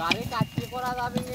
গাড়ি কাটিয়ে করা যাবে না